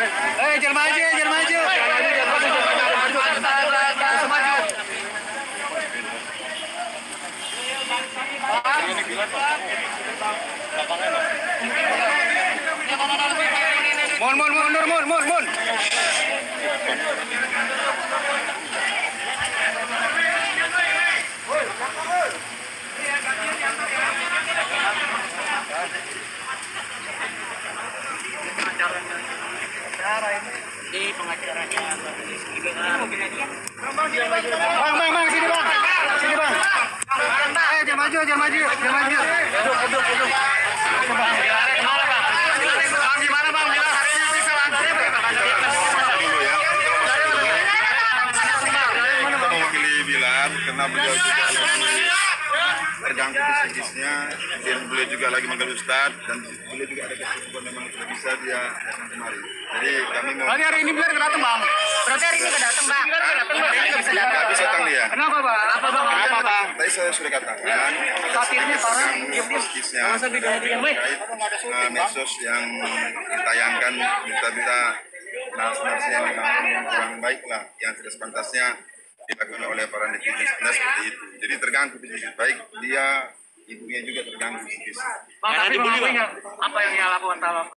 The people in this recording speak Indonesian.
Eh, jangan maju, jangan maju. Jangan maju. Mun, mun, mundur, mun, mun, mun. di pengacaranya Bang, bang, bang, sini bang. Sini bang. Eh, jangan maju, jangan maju, jangan maju. Duduk, duduk, duduk. Bang, bang? Bang, bang? Ini bang. Karena beliau juga psikisnya dan beliau juga lagi manggil Ustadz dan beliau juga ada kesibukan memang tidak bisa dia datang kemari. Jadi kami mau hari ini biar kedatang bang. berarti hari ini nggak datang bang hari ini nggak bisa datang nggak bisa datang dia. Kenapa bang? Apa bang? Apa bang? Tadi saya sudah katakan Sakitnya parah. psikisnya terkait uh, medsos yang ditayangkan berita-berita narasi-narasi yang memang kurang baik lah yang tidak sepantasnya dilakukan oleh para netizen sebenarnya seperti itu. Jadi terganggu psikis baik dia ibunya juga terganggu psikis. Bang, tapi mengakui nggak apa yang dia lakukan?